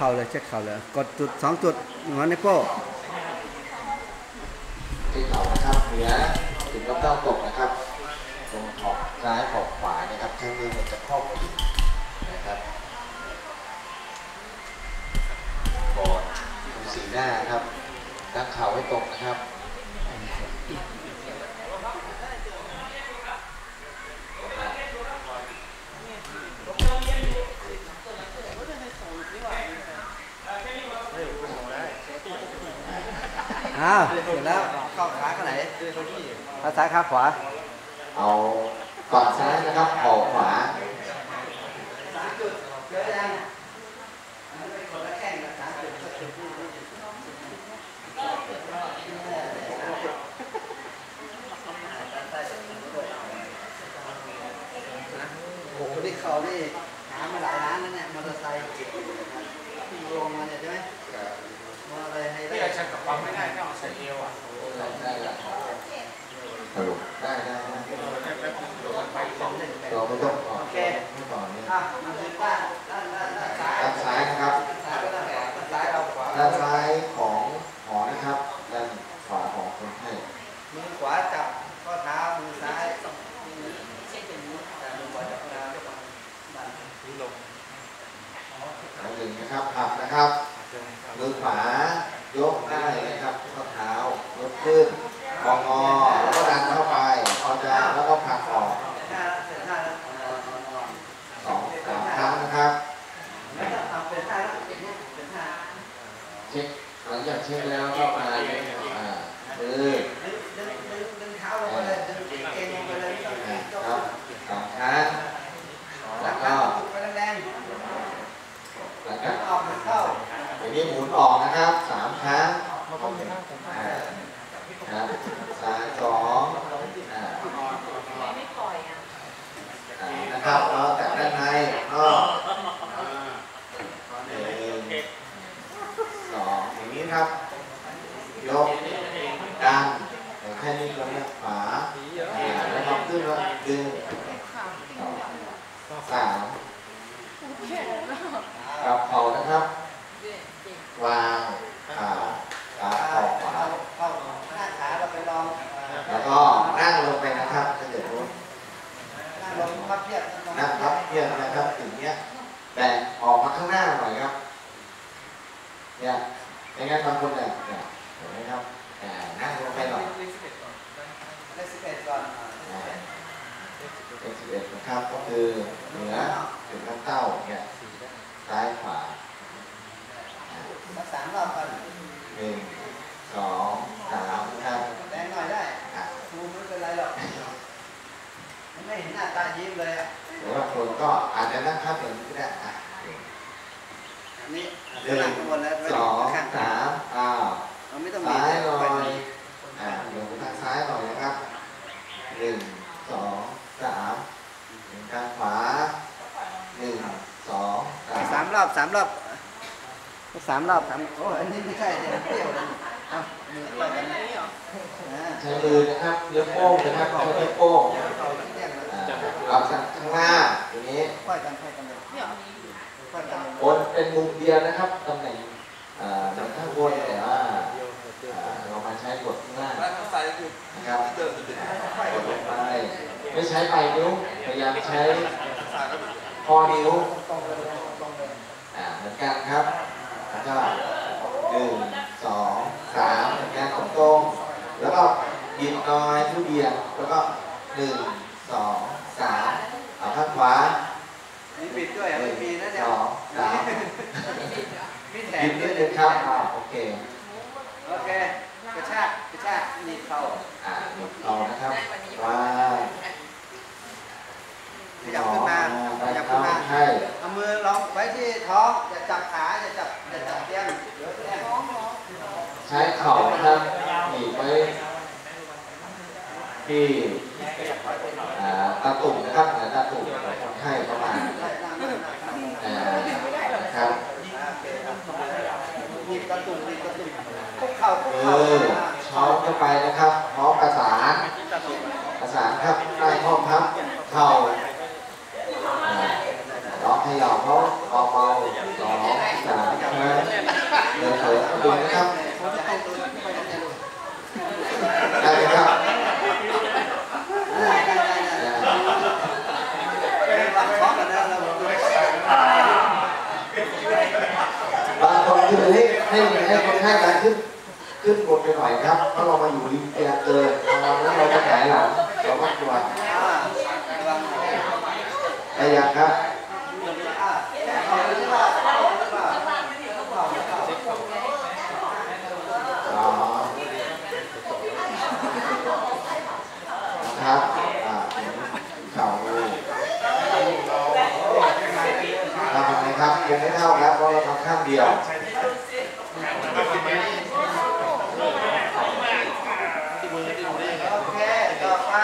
เข่าเลยเช็คเข่าเลยกดจุดสองจุดหัวนิ้วโป้ที่เขานะครับเหนือถึงลำเต้ากบนะครับตรงขอบซ้ายขอบขวานะครับข้างนี้มันจะครอบผิวนะครับกดดูสีหน้าครับตั้งเข่าให้ตรงนะครับ อ้าวเสร็จแล้วเข้าขาข้างไหนขาซ้ายขาขวา เอาก่อนซ้ายนะครับขอบขวาสามจุดเจอยังอันนั้นเขามจุดก็จุดโอ้โหนี่เขานี่หามาหลายร้านแล้วเนี่ยมอเตอร์ไซค์ที่โรงมาเนี่ยใช่ไหมมอเตอร์ไซค์ให้ได้ที่เราชักกระเป๋าไม่ได้ต้องเอาใส่เอวอะ ได้ได้แล้วสรุปได้ได้ได้เราไม่ต้องออกไม่ต่อเนี่ย อะมาถึงด้านด้านด้านด้านซ้าย ด้านซ้ายนะครับ ซ้ายก็ด้านขวาด้านซ้ายเอาขวา ด้านซ้ายของหมอนะครับ ด้านขวาของคนไข้ มือขวาจับข้อเท้ามือซ้ายมือเช็คอย่างนี้แต่มือขวาจับข้อเท้าดัน แล้วหนึ่งนะครับผลักนะครับ มือขวายกได้นะครับข้อเท้ายกขึ้นงองอแล้วก็ดันเข้าไปพอจะแล้วก็ผลักออก เสร็จหน้าแล้วเสร็จหน้าแล้วนอนนอนนอน สองสามครั้งนะครับ แล้วก็ทำเป็นท่าแล้วเป็นเนี่ยเป็นท่า เช็คห ลังจากเช็คแล้วก็มาอ่ามือดึงดึงดึงดึงเท้าลงไปเลยดึงเกงลงไปเลยไม่ต้องอ่าเกงครับสองครั้งแล้วก็ไปแรงหลังจากออกมันเข้าทีนี้หมุนออกนะครับสามครั้งครับสามสองไม่ปล่อยอะนะครับแล้วจากด้านในก็หนึ่งสองอย่างนี้ ครับยกดันแค่นี้ก็เรียกขวาแล้วก็ขึ้นแล้วดึงสามกับเข่านะครับ วางขาขาเข่าขวาข้าขาเราไปลองแล้วก็นั่งลงไปนะครับถ้าเกิดว่านั่งลงพับเพียบนั่งพับเพียบนะครับถึงเนี้ยแต่ออกมาข้างหน้าหน่อยครับเนี่ย ไม่งั้นบางคนเนี่ยเนี่ยเห็นไหมครับอ่านั่งลงไปหน่อยเลขสิบเอ็ดก่อนอ่าเป็นสิบเอ็ดนะครับก็คือเหนือถึงน้ำเต้าเนี่ยซ้ายขวาอ่าสักสามรอบก่อนหนึ่งสองสามนะครับแรงหน่อยได้อะครูไม่เป็นไรหรอกมันไม่เห็นหน้าตายิ้มเลยอะหรือว่าคนก็อาจจะนั่งพับอย่างนี้ก็ได้อะอันนี้หนึ่งหลังข้างบนแล้ว สอง ข้าง สามอ้าว เราไม่ต้องมี ซ้ายหน่อ ไป ยอ่าเดี๋ยวทางซ้ายหน่อยนะครับหนึ่งสองสามหนึ่งทางขวาหนึ่งสองสาม สามรอบสามรอบสามรอบสามโอ้อันนี้ไม่ใช่เดี๋ยวเปรี้ยวเลยเอามือไปกันนะอ่าใช้มือนะครับเลี้ยวโป้งนะครับใช้เลี้ยวโป้งเอาเรียกเลยอ่าเอาข้างหน้าอย่างนี้ค่อยกันค่อยกันเลยค่อยกันเลยบนเป็นมุมเดียวนะครับตำแหน่งอ่าเหมือนข้างบนแต่ว่าอ่าเรามาใช้กดข้างล่างนะครับกดลงไปไม่ใช้ปลายนิ้วพยายามใช้ข้อนิ้ว อนกันครับแล้วก็หนึ่งสองสามเหมือนกันตรงตรงแล้วก็บิดน้อยผู้เดียวแล้วก็หนึ่งสองสามเอาข้างขวามีบิดด้วยอะนึ่ไม่มีนะเนี่ยสองสามมีแถมดด้นิวยดนึงครับอ่าโอเคโอเคกระชากกระชากหนีบเข่าอ่าหมดต่อนะครับว่า ขยับขึ้นมาไปขยับครัขึ้บนมาใช่เอามือลองไว้ที่ท้องอย่าจับขาอย่าจับอย่าจับเตียงเดี๋ยวเตียงใช้เข่านะครับหนีบไว้ที่อ่าตาตุ่มนะครับเหนือตาตุ่มของคนไข้ประมาณใช่นั่งนั่งนั่งนั่งอ่านะครับโอเคครับหนีบกระตุ่มหนีบกระตุ่มคุกเข่าคุกเอเข่าอช้อนเข้าไปนะครับพร้อมประสานประสานครับใต้ข้อพับเข่า ขยับเขาเบาเบาสองสามนะเดินเฉยดูนะครับได้ครับบางคนคือให้ให้ให้คนให้การขึ้นขึ้นบนไปหน่อยครับถ้าเรามาอยู่ริมเตียงเกินแล้วเราจะหายหลังเราก็กลัวอะไรอย่างครับ เข้าครับเพราะเราทำข้างเดียวโคต่อไป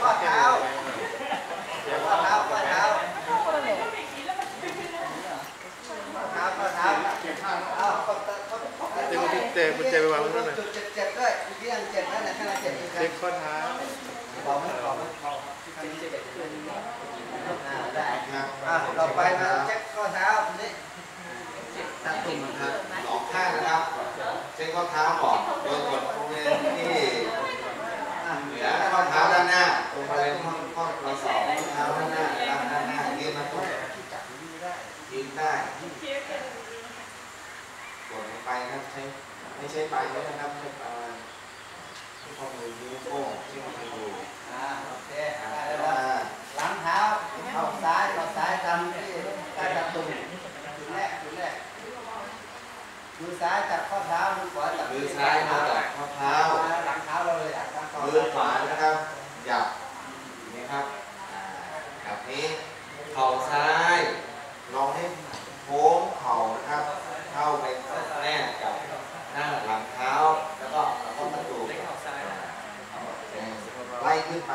ข้อเท้าข้อเท้าข้อเท้าเตะกุญแจกุญแจไปวางตรงไหนเจ็บด้วยเรื่องเจ็บนั่นแะขนาดเจ็บเจ็บข้อเท้าบอกบอกบอกที่เจ็าไปมาเช็คข้อเท้า เท้าออกโดยกดบริเวณที่เหนือข้อเท้าด้านหน้าลงไปเลยข้อข้อราสองข้อเท้าด้านหน้าด้านหน้ายืนมาทุกยืนได้กดลงไปครับใช้ไม่ใช่ปลายนิ้วนะครับใช้ปลายข้อมือยืดโป้งที่มันอยู่โอเคได้แล้วหลังเท้าเข้าซ้ายต่อซ้ายตามที่การจับตุ่ม มือซ้ายจับข้อเท้ามือขวาจับมือซ้ายมือจับข้อเท้าหลังเท้าเราเลยอะข้างขวมือขวานะครับหยับนี่ครับแบบนี้เข่าซ้ายลองให้โค้งเข่านะครับ เข้าไปแน่จับหน้าหลังเท้าแล้วก็แล้อกตประตูไล่ขึ้นไป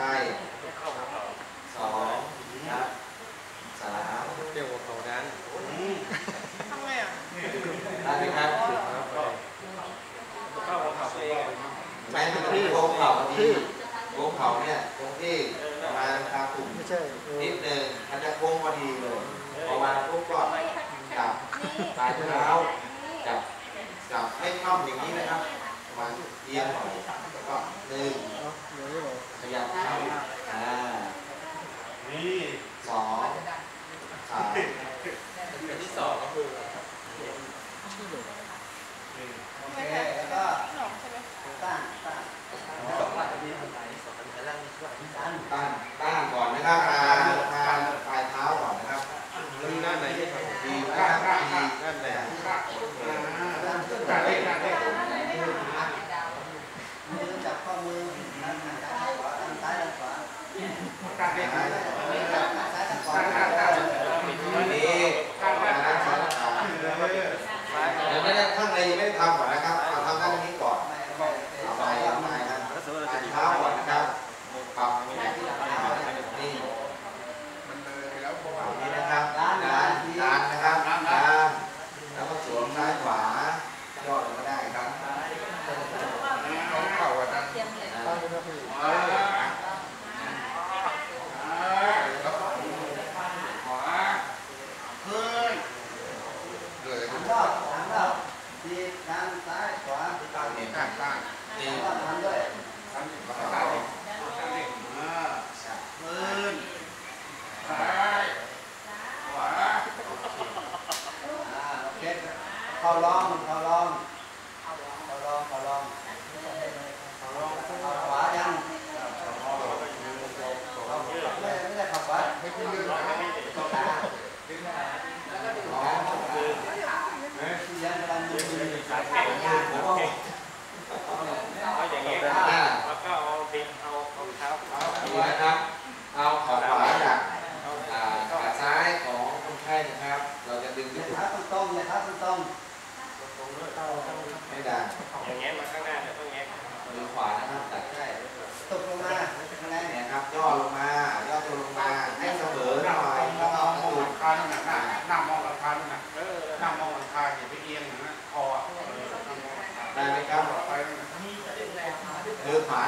how long and how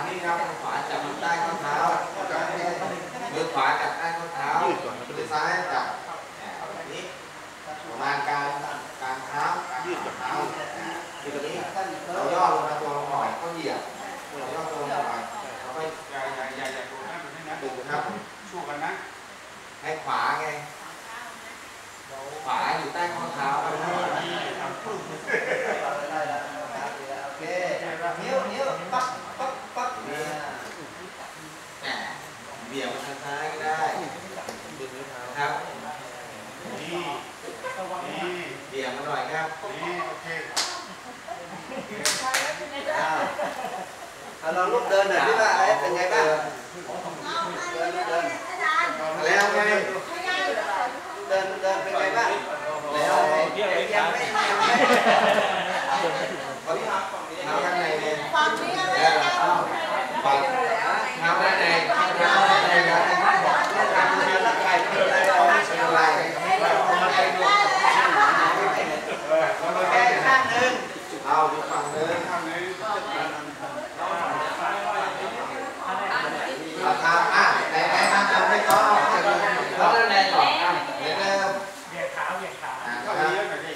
นี่ครับมือขวาจับใต้ข้อเท้ามือขวาจับใต้ข้อเท้ามือซ้ายจับแบบนี้ประมาณการการเท้ายืดเท้าทีนี้เราย่อลงมาตัวหน่อยเขาเหยียบเราย่อตัวหน่อยเขาไปอย่าอย่าอย่าอย่าดูนะดูนะดูครับช่วยกันนะให้ขวาไงขวาอยู่ใต้ข้อเท้า ครับนี่นี่เบี่ยงมาหน่อยครับนี่โอเคอ่าเอาลองลุกเดินหน่อยดิว่าอะไรเป็นไงบ้างเดินเดินแล้วไงเดินเดินเป็นไงบ้างแล้วยังไม่ยังไม่ ฝั่งนี้ครับฝั่งนี้ข้างในเนี่ย ฝั่งนี้อะไร เออ กัน เอาฝั่งทำด้านในทำด้านในครับ เดินแล้วใครเป็นอะไร เอาไม่ใช่อะไร แค่ข้างหนึ่ง เอาอีกฝั่งนึง ทำเลย เอาทำอะไหนไหนทำทำให้เขาเอาเอาด้านในก่อนอะเดี๋ยวเริ่ม เหยียดขาเหยียดขา อะ ก็ ครับ เยอะหน่อยดิ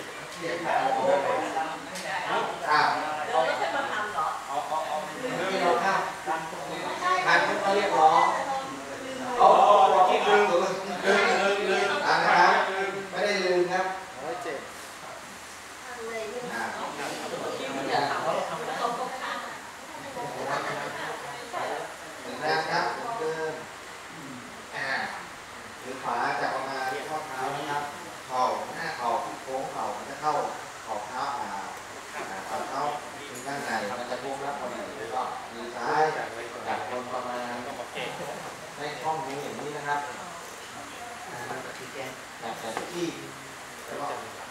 อะ เราไม่เคยมาทำเหรอ เอาเอาเอาเดิน ที่เราทำทำที่เขาเรียกร้องเอาเอาคิดลืมลืมลืมลืมอะนะครับ ไม่ได้ลืมครับอะอย่างหนึ่งนะครับเดินอ่ามือขวาจับออกมาที่ข้อเท้านะครับเข่าหน้าเข่าโค้งเข่ามันจะเข้าเข่าเท้าอ่าอ่าเข่าเท้าถึงด้านในมันจะโค้งรับพอดีแล้วก็มือซ้ายจับบนประมาณให้ข้อมืออย่างนี้นะครับแบบแบบ ที่แล้วก็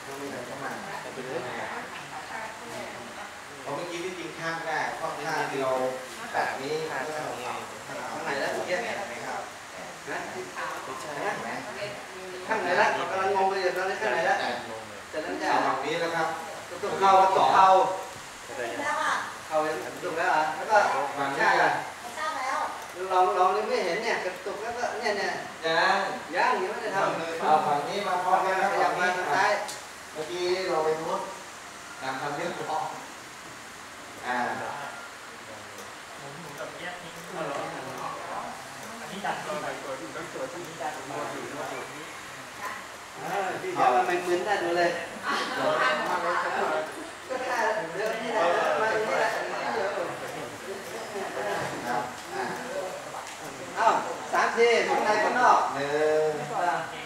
ต้องมีอะไรเข้ามาเป็นเรื่องอะไรเพราะเมื่อกี้ที่จริงข้ามได้เพราะท่าเราแบบนี้มันก็ข้างไหนแล้วเมื่อกี้นครับนะเห็นไหมข้างไหนแล้วกำลังงงเลยอยู่ตอนนี้ข้างไหนแล้วจะนั้นจะเอาแบบนี้นะครับตุกเข่าตุกเข่าแล้วอะเข่าตุกแล้วอะแล้วก็บางใช่ ทีอะทราบแล้วลองลองนี่ไม่เห็นเนี่ยกระตุกแล้วก็เนี่ยเนี่ยยังยังยังไม่ได้ทำเอาฝั่งนี้มาพร้อมกันครับขยัฝั่บงมานี้ทางซ้ายเมื่อกี้เราไปนู้นนำทำเรื่องของอ่าหมุนหมุนแบบเนี้ยนี่อันนี้ดันที่ไหนตัวที่ต้องตัวที่ดันมาอยู่มาอยู่นี่เออที่เดี๋ยวมันมึนได้ดูเลยก็ได้เดี๋ยวนี่แหละมาตรงนี้แหละ ครับอ่า เอ้า สามทีข้างในข้างนอกหนึ่งสอ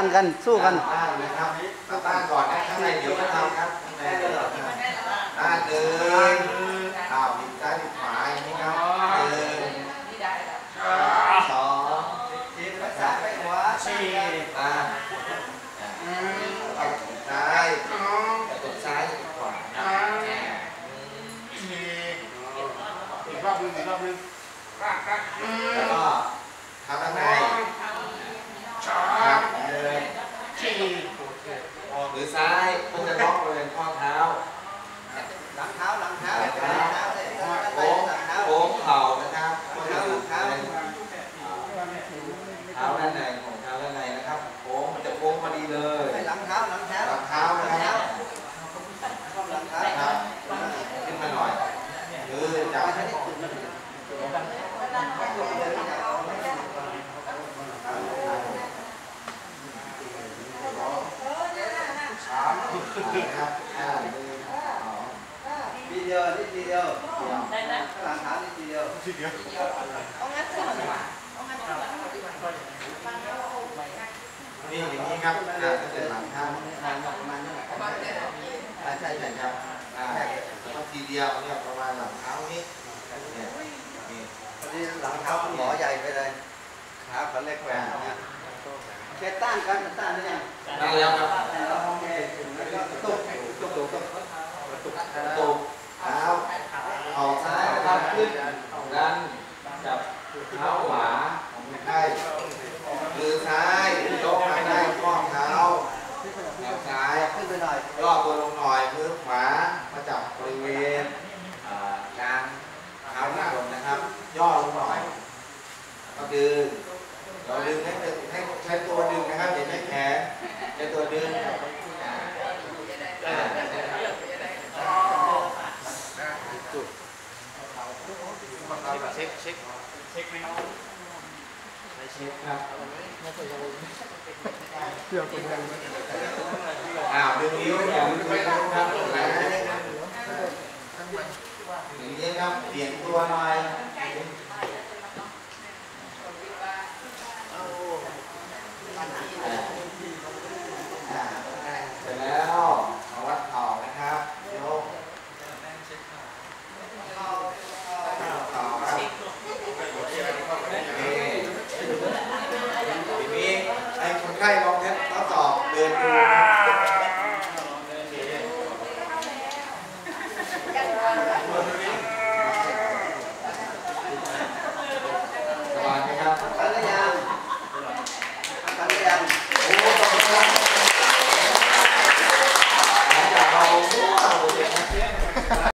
านดันกันสู้กัน ต้านนะครับต้านก่อนนะข้างในเดี๋ยวก็ทำครับข้างในเดี๋ยวเราทำต้านเดินอ้าวบิดซ้ายบิดขวาอย่างนี้ครับเดินสอง ทีมรักษาไปขวา สี่ ต้านเอาบิดซ้ายกระตุกซ้ายกระตุกขวา อีกรอบหนึงอีกรอบหนึง แล้วก็ทำข้างใน ชา ครับเดิน สี่ หรือซ้ายก็จะล็อกบริเวณข้อเท้า หลังเท้า หลังเท้า หลังเท้าหลังเท้าเลยหลัง โค้ง เท้า โค้งเข่านะครับก็จะ เท้า อยู่ เท้า ในเท้าด้านในของเท้าด้านในนะครับโค้งมันจะโค้งพอดีเลยไปหลังเท้าหลังเท้าหลังเท้านะครับหลังเท้าครับขึ้นมาหน่อยคือจับสามนะครับอ่าหนึ่งสองทีเดียวนี่ทีเดียวได้ไหมหลังเท้านี่ทีเดียวทีเดียวเอางั้นก่อนเอางั้นก่อน นี่อย่างนี้ครับอ่าถ้าเกิดหลังเท้าประมาณนี้อ่าใช่ใช่ครับอ่าแล้วก็ทีเดียวเนี่ยประมาณหลังเท้านี้เนี่ยนี่พอดีหลังเท้าคุณหมอใหญ่ไปเลยขาเขาเล็กแหวนเนี่ยแกต้านกันต้านได้ยังได้แล้วครับตุกตุกตุกตุกตูเท้าออกซ้ายนะครับขึ้นดันจับเท้าขวาของคนไข้มือซ้ายยกมา ได้ข้อเท้าแนวซ้ายขึ้นไปหน่อยย่อตัวลงหน่อยมือขวามาจับบริเวณอ่ากลางเท้าหน้าลงนะครับ ย่อลงหน่อยก็ดึงเราดึงให้ดึงให้ใช้ตัวดึงนะครับอย่าใช้แขนใช้ตัวดึงอ่าอ่าเช็คเช็คเช็คไหมครับ เช็คครับเพื่อคนเดินอ้าวดึงนิ้วอย่าดึงไปนะครับแหมอย่างนี้ครับเปลี่ยนตัวหน่อย